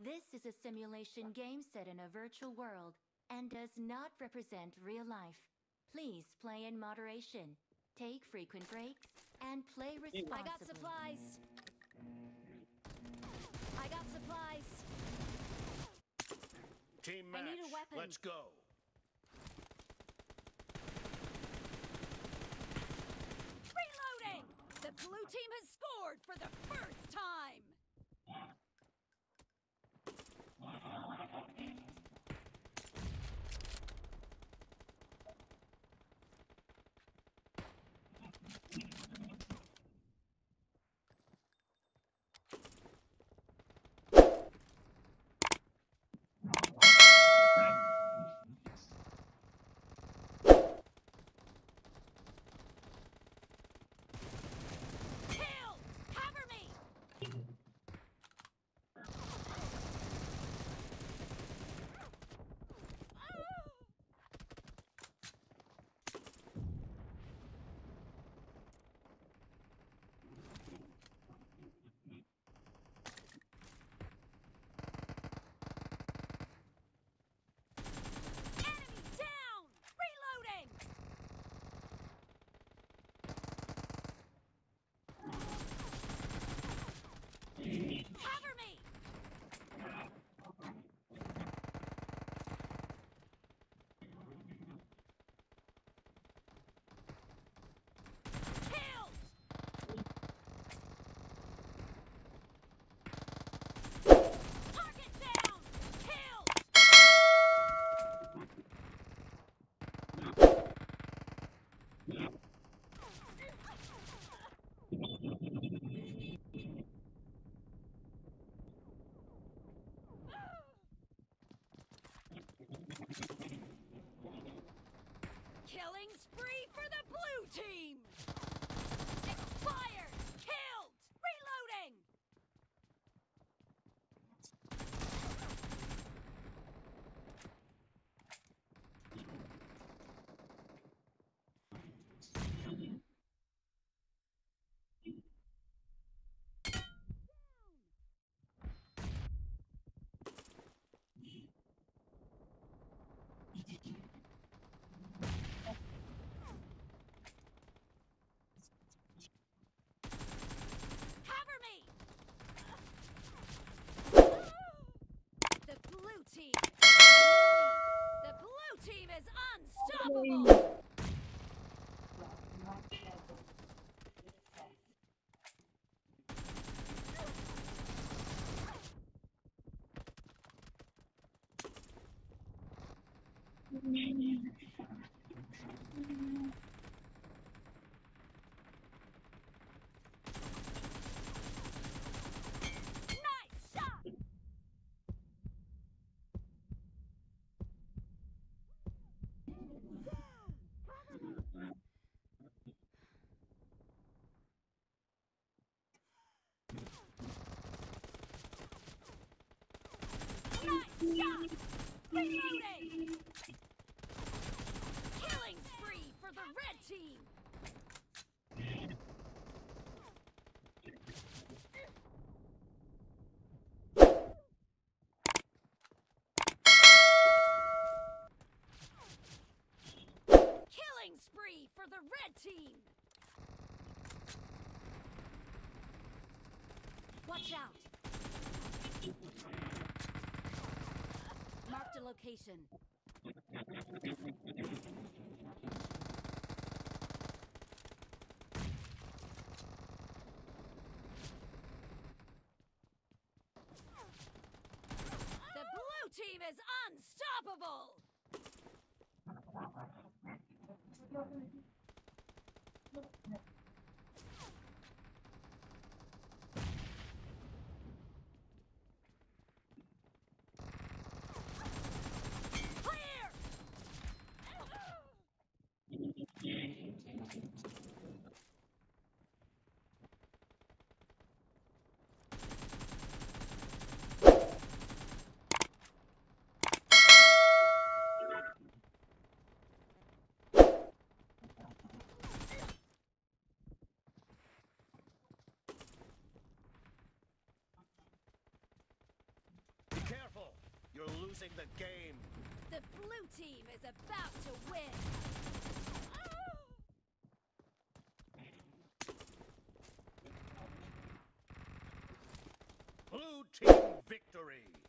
This is a simulation game set in a virtual world and does not represent real life. Please play in moderation, take frequent breaks, and play responsibly. I got supplies. I got supplies. Team I need a weapon. Let's go. Reloading! The blue team has scored for the first time! The blue team! Expired! Killed! Reloading! Cover me! The blue team is in the lead. The blue team is unstoppable! Nice shot! Nice shot! Reloading! Killing spree for the red team! Killing spree for the red team! Watch out! Marked a location. The blue team is unstoppable! Losing the game. The blue team is about to win. Blue team victory.